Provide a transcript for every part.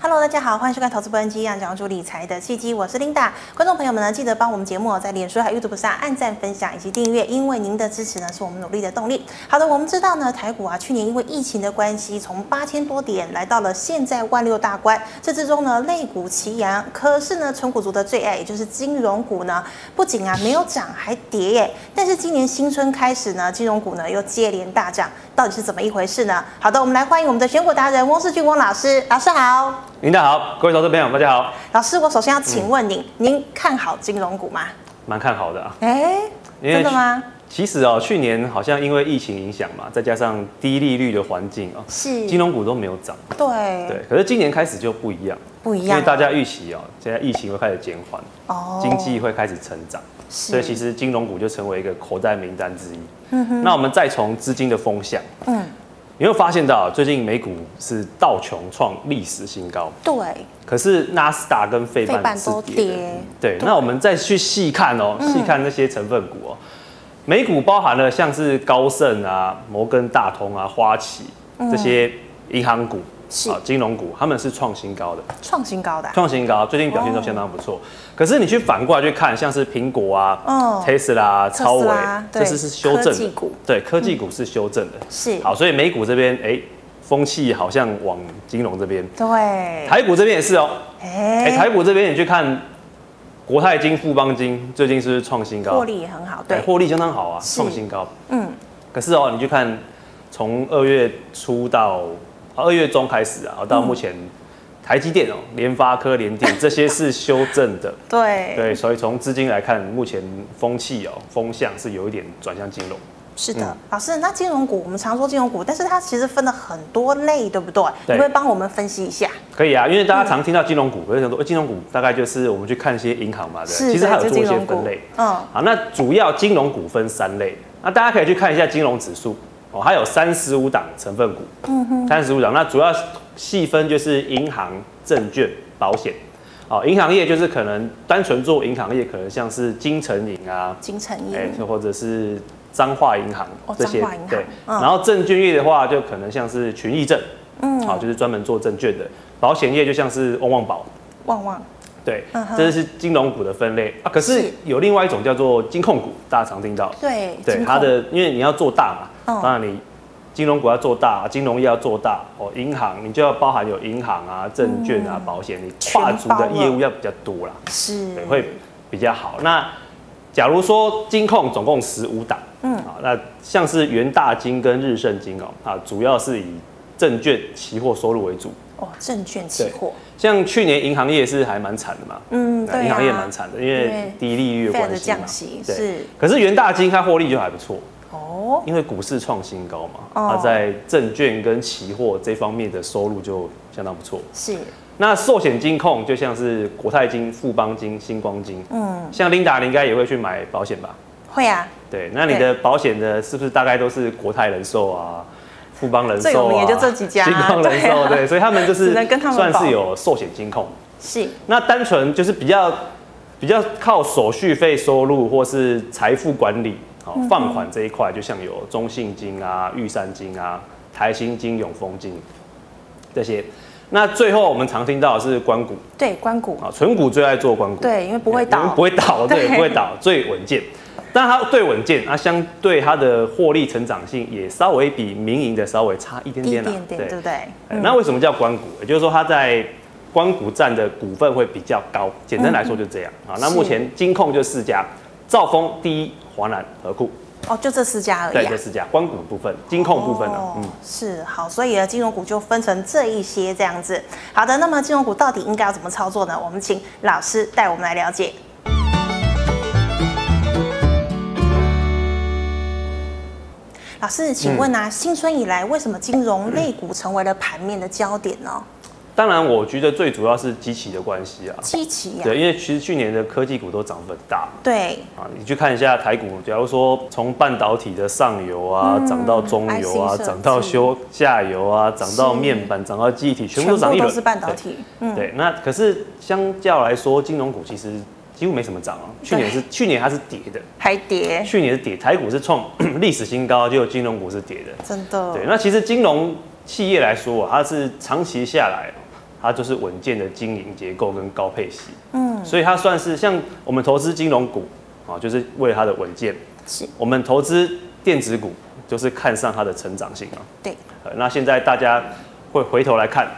Hello，大家好，欢迎收看《投资不分机》，让讲出理财的契机。我是 Linda。观众朋友们呢，记得帮我们节目在脸书还有 YouTube 上按赞、分享以及订阅，因为您的支持呢，是我们努力的动力。好的，我们知道呢，台股啊，去年因为疫情的关系，从八千多点来到了现在万六大关。这之中呢，类股齐扬，可是呢，纯股族的最爱，也就是金融股呢，不仅啊没有涨，还跌耶。但是今年新春开始呢，金融股呢又接连大涨，到底是怎么一回事呢？好的，我们来欢迎我们的选股达人翁世俊翁老师，老师好。领导好，各位投资朋友大家好。老师，我首先要请问您，您看好金融股吗？蛮看好的啊。哎，真的吗？其实哦，去年好像因为疫情影响嘛，再加上低利率的环境哦，是金融股都没有涨。对对，可是今年开始就不一样，不一样，因为大家预期哦，现在疫情会开始减缓，哦经济会开始成长，所以其实金融股就成为一个口袋名单之一。嗯哼那我们再从资金的风向，嗯你会发现到最近美股是道琼创历史新高，对。可是纳斯达跟费费半都半是跌对，那我们再去细看哦，喔细看那些成分股哦，美股包含了像是高盛啊、摩根大通啊、花旗这些银行股嗯是。啊、金融股，他们是创新高的，创新高的啊，创新高，最近表现都相当不错。可是你去反过来去看，像是苹果啊、哦 Tesla、超微特斯拉，这是是修正的。科技股，对，科技股是修正的。是。好，所以美股这边哎，风气好像往金融这边，对，台股这边也是哦。哎、哎台股这边你去看国泰金、富邦金，最近是创新高？获利也很好，对，哎获利相当好啊，是。创新高。嗯。可是哦，你去看从二月初到二月中开始啊，到目前台积电哦、联发科、联电 这些是修正的。对对，所以从资金来看，目前风气哦、风向是有一点转向金融。是的嗯，老师，那金融股我们常说金融股，但是它其实分了很多类，对不对？对你会帮我们分析一下？可以啊，因为大家常听到金融股，可是想说，呃金融股大概就是我们去看一些银行嘛，对其实它有对做一些分类。嗯，好，那主要金融股分三类，那大家可以去看一下金融指数哦，还有三十五档成分股，嗯哼，三十五档，那主要细分就是银行、证券、保险。哦，银行业就是可能单纯做银行业，可能像是金城银啊，金城哎、银，或者是彰化银行哦这些对。嗯然后证券业的话，就可能像是群益证，嗯，好、就是专门做证券的。保险业就像是旺旺保，旺旺，对，嗯这是金融股的分类。啊。可是是。有另外一种叫做金控股，大家常听到。对，对它的，因为你要做大嘛，嗯。当然你金融股要做大，金融业要做大哦，银行你就要包含有银行啊、证券啊、保险，你跨足的业务要比较多啦，是对，会比较好。那假如说金控总共十五档，嗯。啊，那像是元大金跟日盛金哦，啊，主要是以证券期货收入为主。哦，证券期货，像去年银行业是还蛮惨的嘛，嗯，对啊，银行业蛮惨的，因因为为低利率的关系嘛。降息对是。可是元大金它获利就还不错，哦，因为股市创新高嘛，哦。它在证券跟期货这方面的收入就相当不错。是，那寿险金控就像是国泰金、富邦金、星光金，嗯，像琳达你应该也会去买保险吧？会啊，对，那你的保险的是不是大概都是国泰人寿啊、富邦人寿啊？最有名也就这几家星光人寿对啊对，所以他们就是算是有寿险金控。是，那单纯就是比较比较靠手续费收入或是财富管理，好、嗯放款这一块，就像有中信金啊、玉山金啊、台新金、永丰金这些。那最后我们常听到的是关谷对，关谷，啊，纯股最爱做关谷，对，因为不会倒，不会倒，对，对不会倒，最稳健。但它最稳健，它相对它的获利成长性也稍微比民营的稍微差一点一点啦点点，对不对？哎那为什么叫关谷？也就是说，它在关谷占的股份会比较高。简单来说就这样啊。那目前金控就四家，兆丰第一，华南、和库，哦，就这四家而已对，啊这。四家关谷部分，金控部分呢，哦嗯，是好，所以呢，金融股就分成这一些这样子。好的，那么金融股到底应该要怎么操作呢？我们请老师带我们来了解。老师，请问嗯啊，新春以来，为什么金融类股成为了盘面的焦点呢？当然，我觉得最主要是机器的关系啊。基期呀，对，因为其实去年的科技股都涨幅很大对，啊。你去看一下台股，假如说从半导体的上游啊，嗯涨到中游啊涨到修下游啊，涨到面板，涨到记忆体，全部都涨一轮。都是半导对体，嗯，对，那可是相较来说，金融股其实几乎没什么涨啊。去年是去年它是跌的，还跌，去年是跌，台股是创 历史新高，就金融股是跌的。真的，对，那其实金融企业来说啊，它是长期下来它就是稳健的经营结构跟高配息，嗯，所以它算是像我们投资金融股啊，就是为了它的稳健；是。我们投资电子股，就是看上它的成长性啊。对，呃那现在大家会回头来看，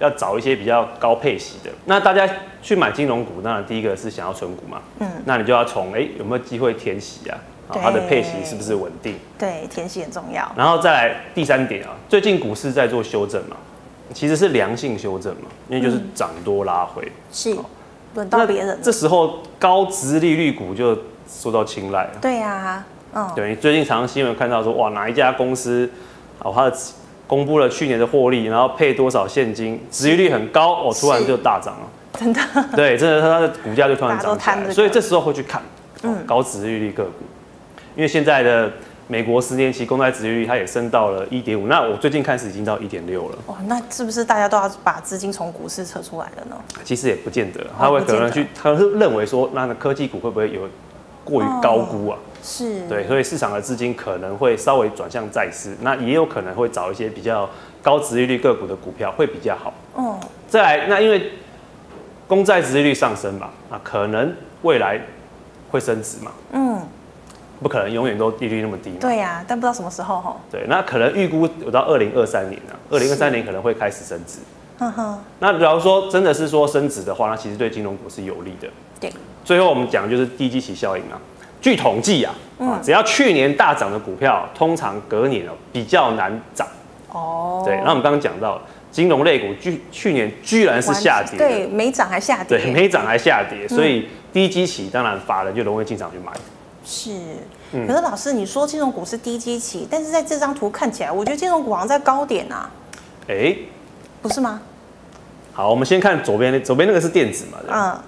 要找一些比较高配息的。那大家去买金融股，当然第一个是想要存股嘛，嗯，那你就要从哎、有没有机会填息啊？啊对它的配息是不是稳定？对，填息很重要。然后再来第三点啊，最近股市在做修正嘛，其实是良性修正嘛，因为就是涨多拉回。是，轮到别人。这时候高值利率股就受到青睐了。对呀，嗯，对，你最近常常新闻看到说，哇，哪一家公司哦，它的公布了去年的获利，然后配多少现金，值利率很高，哦，突然就大涨了。真的，对，真的它的股价就突然涨起来，所以这时候会去看，嗯，高值利率个股，因为现在的美国十年期公债殖利率它也升到了一点五，那我最近看是已经到一点六了，哇，那是不是大家都要把资金从股市撤出来了呢？其实也不见得，他会可能去，他是认为说，那科技股会不会有过于高估啊？是，对，所以市场的资金可能会稍微转向债市，那也有可能会找一些比较高值利率个股的股票会比较好。嗯，再来，那因为公债值利率上升嘛，啊，可能未来会升值嘛，嗯，不可能永远都利率那么低嘛。对呀，但不知道什么时候哈。对，那可能预估有到二零二三年啊，二零二三年可能会开始升值。嗯哼，那假如说真的是说升值的话，那其实对金融股是有利的。对，最后我们讲的就是低基期效应啊。据统计啊，啊，只要去年大涨的股票，通常隔年哦比较难涨。哦，对，那我们刚刚讲到金融类股，去去年居然是下跌的，对，没涨还下跌，对，没涨还下跌，所以低基期当然法人就容易进场去买。是。嗯可是老师，你说金融股是低基期，但是在这张图看起来，我觉得金融股好像在高点啊，哎、不是吗？好，我们先看左边，左边那个是电子嘛，嗯，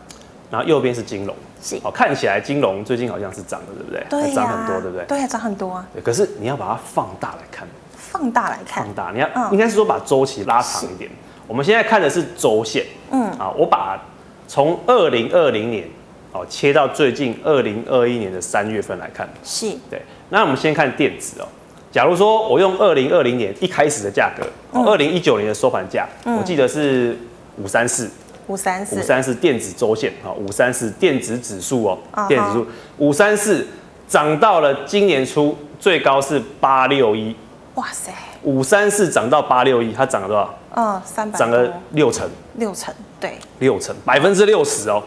然后右边是金融。是，哦，看起来金融最近好像是涨的，对不对？对呀，涨很多，对不对？对呀，涨很多啊。对。可是你要把它放大来看，放大来看放，大，你要、嗯应该是说把周期拉长一点。我们现在看的是周线，嗯，啊，我把从二零二零年哦切到最近二零二一年的三月份来看。是，对，那我们先看电子哦。假如说我用二零二零年一开始的价格，嗯二零一九年的收盘价，我记得是五三四，五三四。五，三四电子周线啊，五三四电子指数哦电子指数。五三四涨到了今年初最高是八六一，哇塞，五三四涨到八六一，它涨了多少？嗯，三百涨了六成，六成，对，六成，百分之六十哦，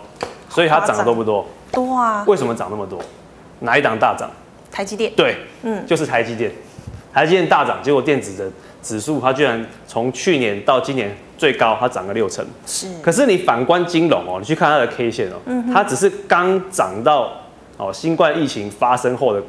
所以它涨得多不多？多啊，为什么涨那么多？哪一档大涨？台积电，对，嗯。就是台积电。台积电大涨，结果电子的指数它居然从去年到今年最高，它涨了六成。是，可是你反观金融哦，你去看它的 K 线哦，它只是刚涨到哦新冠疫情发生后的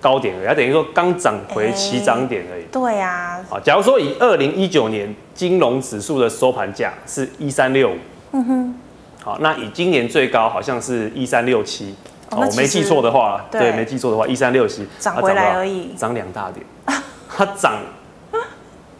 高点而已，它等于说刚涨回起涨点而已。对啊，啊，假如说以二零一九年金融指数的收盘价是一三六五，嗯哼，好，那以今年最高好像是一三六七，哦，我没记错的话，对。对，没记错的话，一三六七，涨回来而已。涨两大点，它涨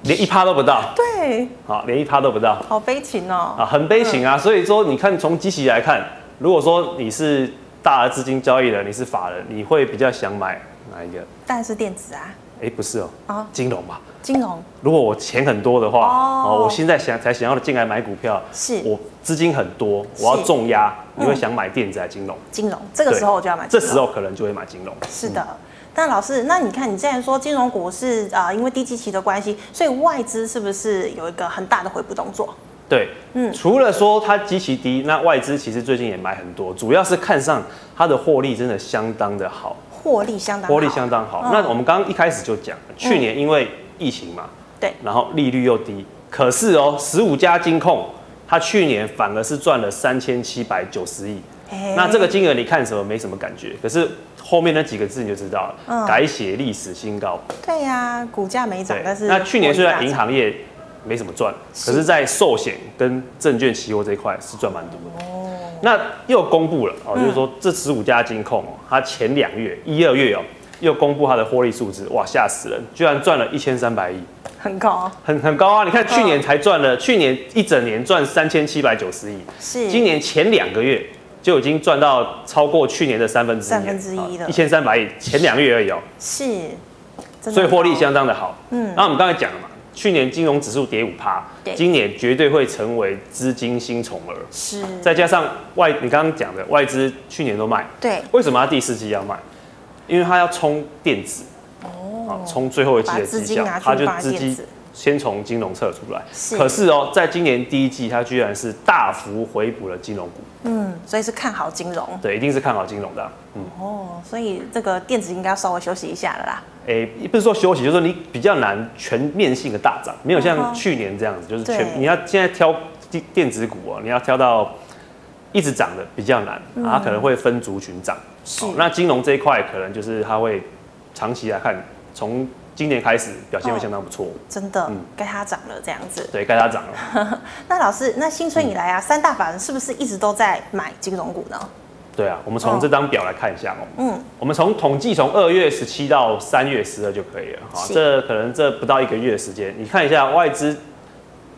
连一趴都不到，对，好，连一趴都不到，好悲情哦，啊，很悲情啊。所以说，你看从基期来看，如果说你是大额资金交易人，你是法人，你会比较想买哪一个？当然是电子啊，哎，不是哦，啊，金融吧。金融。如果我钱很多的话，哦。哦，我现在想才想要进来买股票，是。我资金很多，我要重压，你会嗯。想买电子还是金融？金融，这个对。时候我就要买，这时候可能就会买金融。是的。但老师，那你看，你既然说金融股是啊、因为低基期的关系，所以外资是不是有一个很大的回补动作？对，嗯除了说它基期低，那外资其实最近也买很多，主要是看上它的获利真的相当的好，获利相当好，获利相当好。嗯那我们刚刚一开始就讲，去年因为疫情嘛，对，然后利率又低，可是哦，十五家金控它去年反而是赚了三千七百九十亿。嘿那这个金额你看什么没什么感觉，可是后面那几个字你就知道了，嗯。改写历史新高。对呀、股价没涨，但是那去年虽然银行业没什么赚，可是在寿险跟证券期货这一块是赚蛮多的。哦，那又公布了哦，嗯。就是说这十五家金控哦，它前两月一二月哦，又公布它的获利数字，哇，吓死人，居然赚了一千三百亿，很高，很很高啊！你看去嗯。年才赚了，去年一整年赚三千七百九十亿，是。今年前两个月就已经赚到超过去年的三分之一，三分之一了。一千三百亿，前两个月而已哦，是，所以获利相当的好。嗯。那我们刚才讲了嘛，去年金融指数跌五趴，今年绝对会成为资金新宠儿。是，再加上外，你刚刚讲的外资去年都卖，对，为什么它第四季要卖？因为他要冲电子，啊哦，，冲最后一季的绩效资金拿，去它就资金先从金融撤出来。是可是哦，在今年第一季，它居然是大幅回补了金融股，嗯，所以是看好金融。对，一定是看好金融的啊。嗯，哦，所以这个电子应该要稍微休息一下了啦。诶、不是说休息，就是说你比较难全面性的大涨，没有像去年这样子，就是对全你要现在挑电电子股哦，你要挑到一直涨的比较难，它可能会分族群涨。哦那金融这一块可能就是它会长期来看，从今年开始表现会相当不错，真的嗯该它涨了这样子。对，该它涨了。那老师，那新春以来啊，三大法人是不是一直都在买金融股呢？对啊，我们从这张表来看一下哦。嗯，我们从统计从二月十七到三月十二就可以了。这可能这不到一个月的时间，你看一下外资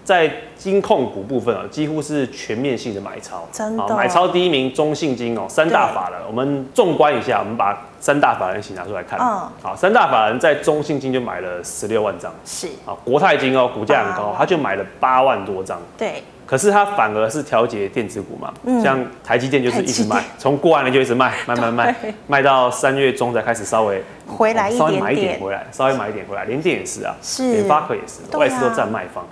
在金控股部分啊，几乎是全面性的买超。真的。啊买超第一名中信金哦，三大法人，我们纵观一下，我们把三大法人一起拿出来看。嗯。好，三大法人在中信金就买了十六万张。是，啊，国泰金哦，股价很高，他就买了八万多张。对，可是它反而是调节电子股嘛，像台积电就是一直卖从过完年就一直 卖，卖卖卖，卖到三月中才开始稍微回来一稍微买一点回来，稍微买一点回来，联电也是啊，是联发科也是，啊外资都占卖方。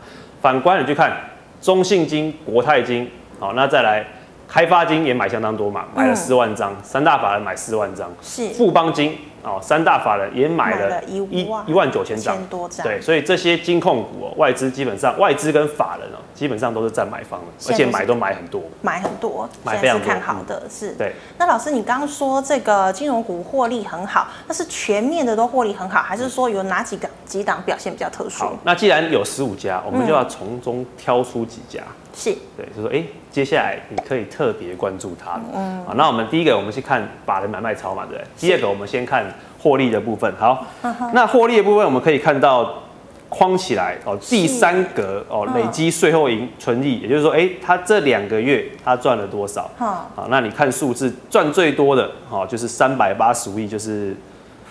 反观你去看中信金、国泰金，好，那再来开发金也买相当多嘛，买了嗯。四万张，三大法人买四万张，是。富邦金哦，三大法人也买了一一万一万九千张千，多张，对，所以这些金控股哦，外资基本上外资跟法人哦，基本上都是占买方的，而且买都买很多。买很多，买非常看好的，是。对，那老师，你刚刚说这个金融股获利很好，那是全面的都获利很好，还是说有哪几个几档表现比较特殊好？，那既然有十五家，我们就要从中挑出几家。是对，就说哎、诶接下来你可以特别关注它。嗯，好，那我们第一个我们去看法人买卖超嘛，对不对？第二个我们先看获利的部分。好，那获利的部分我们可以看到框起来哦，第三格哦，嗯累积税后盈存益，也就是说，哎、它这两个月它赚了多少？好，好，那你看数字赚最多的，哦，就是三百八十五亿，就是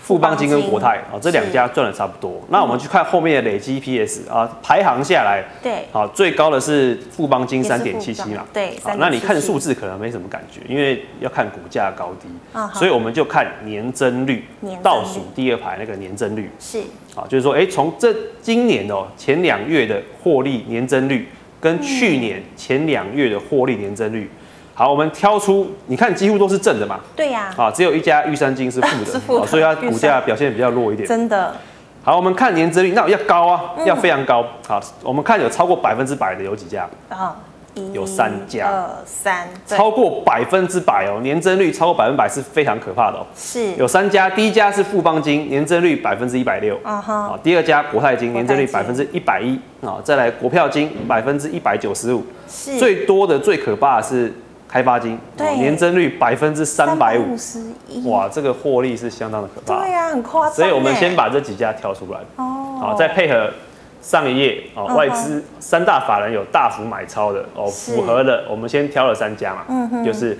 富邦金跟国泰，哦，这两家赚的差不多。那我们去看后面的累积 EPS 啊，排行下来，对，好，最高的是富邦金三点七七嘛，对好，那你看3.77数字可能没什么感觉，因为要看股价高低，啊所以我们就看年增率年增率，倒数第二排那个年增率，是。啊，就是说，哎、从这今年哦、前两月的获利年增率跟去年前两月的获利年增率，好，我们挑出，你看几乎都是正的嘛，对呀，啊，只有一家玉山金是负的，是负的所以它股价表现比较弱一点。真的。好，我们看年增率，那要高啊，嗯要非常高。好，我们看有超过百分之百的有几家，有三家。二三，超过百分之百哦，年增率超过百分百是非常可怕的哦。是。有三家，第一家是富邦金，年增率百分之一百六，啊哈啊，第二家国泰金，年增率百分之一百一，啊，再来国票金百分之一百九十五，是。最多的最可怕的是开发金，对。哦年增率百分之三百五，十一，哇，这个获利是相当的可怕。对呀，很夸张欸。所以我们先把这几家挑出来，哦，好，再配合上一页哦，嗯外资三大法人有大幅买超的哦，符合的，我们先挑了三家嘛，嗯哼。就是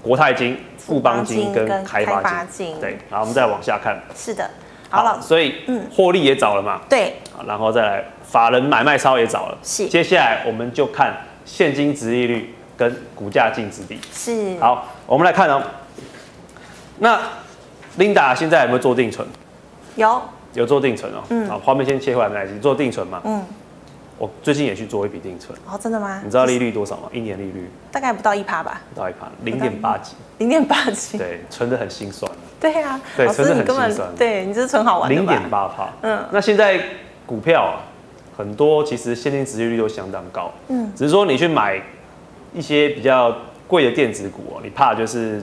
国泰金、富邦金跟开开发发金。金，对，然后我们再往下看，是的，好了，所以嗯。获利也找了嘛，对，好然后再来法人买卖超也找了，是。接下来我们就看现金值利率跟股价净值比。是，好，我们来看哦，那 Linda 现在有没有做定存？有，有做定存哦，嗯好，画面先切回来，没关系，做定存嘛。嗯，我最近也去做一笔定存，哦，真的吗？你知道利率多少吗？一年利率大概不到一趴吧，不到一趴，零点八几，零点八几。对，存的很心酸，对呀，老对存的很心酸对你这是存好玩的零吧？点八趴。嗯那现在股票啊，很多其实现金值利率都相当高，嗯，只是说你去买一些比较贵的电子股哦，你怕就是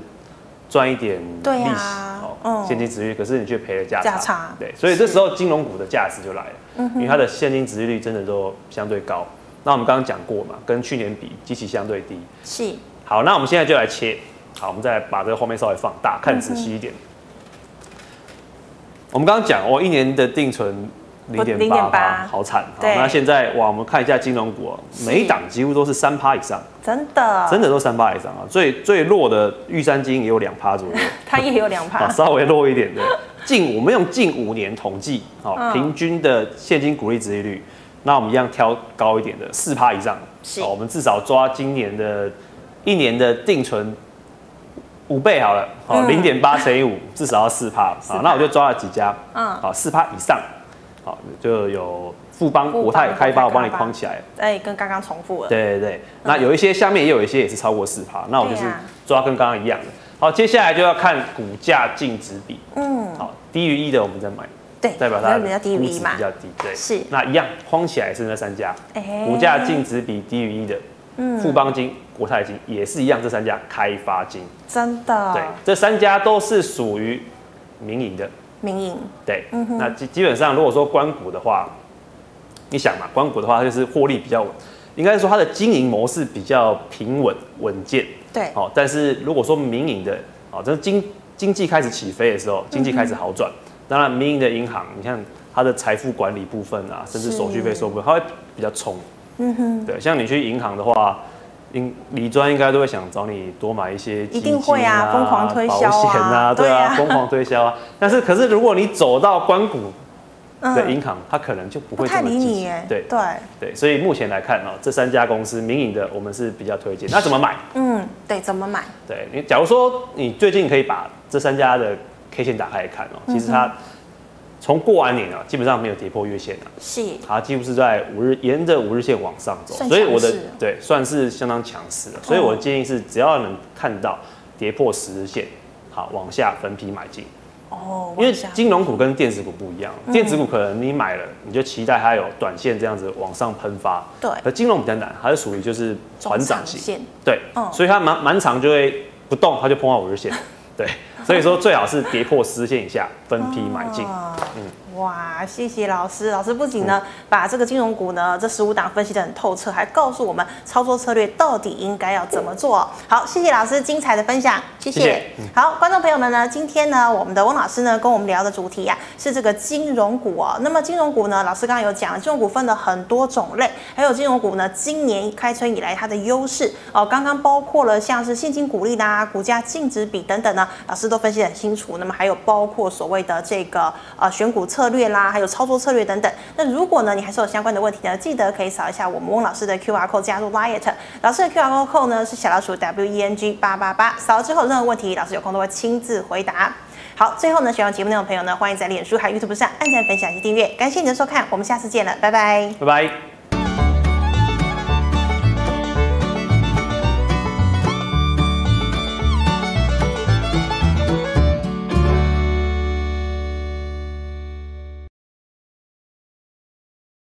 赚一点利息啊哦，嗯现金值率，可是你却赔了价差，对，所以这时候金融股的价值就来了，嗯因为它的现金值率真的都相对高。那我们刚刚讲过嘛，跟去年比，基期相对低。是，好，那我们现在就来切。好，我们再把这个画面稍微放大，看仔细一点。我们刚刚讲哦，一年的定存零点八0.8趴，好惨。好，对。那现在哇，我们看一下金融股哦，每一档几乎都是三趴以上，真的，真的都三趴以上啊。最最弱的玉山金也有两趴左右，它也有两 啊，趴，稍微弱一点的。近我们用近五年统计，哦，嗯。平均的现金股利值利率，那我们一样挑高一点的四趴以上，是。哦，我们至少抓今年的一年的定存五倍好了，好嗯。零点八乘以五，至少要四趴，4%好，那我就抓了几家，嗯。好四趴以上，好就有富邦、国泰、开发，我帮你框起来。哎，跟刚刚重复了。对对对，那有一些下面也有一些也是超过四趴，那我就是抓跟刚刚一样的。好，接下来就要看股价净值比，嗯，好，低于一的我们再买，对，代表它比较低于一嘛比。较低，对，是那一样框起来是那三家，哎股价净值比低于一的，嗯富邦金、国泰金也是一样，这三家开发金，真的，对，这三家都是属于民营的，民营，对，嗯那基基本上如果说关股的话，你想嘛，关股的话它就是获利比较稳，应该说它的经营模式比较平稳稳健，对，好、但是如果说民营的，哦，这经经济开始起飞的时候，经济开始好转，当然民营的银行，你看它的财富管理部分啊，甚至手续费收部分，它会比较冲，嗯哼，对，像你去银行的话。应理专应该都会想找你多买一些基一定金会啊疯狂推销险啊，对 对啊啊，疯狂推销啊。但是可是如果你走到关谷的嗯，银行，它可能就不会这么积极。对对，对，所以目前来看哦，这三家公司民营的我们是比较推荐。那怎么买？嗯，对，怎么买？对你，假如说你最近可以把这三家的 K 线打开来看哦，其实它从过完年啊，基本上没有跌破月线啊，是，它几乎是在五日沿着五日线往上走，所以我的对算是相当强势的。所以我的建议是，只要能看到跌破十日线，好往下分批买进。哦，因为金融股跟电子股不一样，嗯。电子股可能你买了，你就期待它有短线这样子往上喷发，对。而金融比较难，它是属于就是船长型，线，对，嗯。所以它蛮蛮长就会不动，它就碰到五日线，对，所以说最好是跌破十日线以下分批买进，啊嗯哇，谢谢老师。老师不仅呢把这个金融股呢这十五档分析的很透彻，还告诉我们操作策略到底应该要怎么做哦。好，谢谢老师精彩的分享，谢谢。谢谢嗯好，观众朋友们呢，今天呢我们的翁老师呢跟我们聊的主题呀、是这个金融股哦。那么金融股呢，老师刚刚有讲，金融股分了很多种类，还有金融股呢今年开春以来它的优势哦，刚刚包括了像是现金股利啦、股价净值比等等呢，老师都分析得很清楚。那么还有包括所谓的这个呃选股策略啦，还有操作策略等等。那如果呢你还是有相关的问题呢，记得可以扫一下我们翁老师的 QR code 加入 Liet。老师的 QR code 呢是小老鼠 W E N G 八八八，扫了之后任何问题，老师有空都会亲自回答。好，最后呢，喜欢节目内容的朋友呢，欢迎在脸书还有 YouTube 上按赞、分享及订阅。感谢你的收看，我们下次见了，拜拜。拜拜。